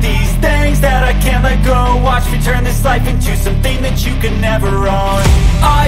these things that I can't let go. Watch me turn this life into something that you can never own. I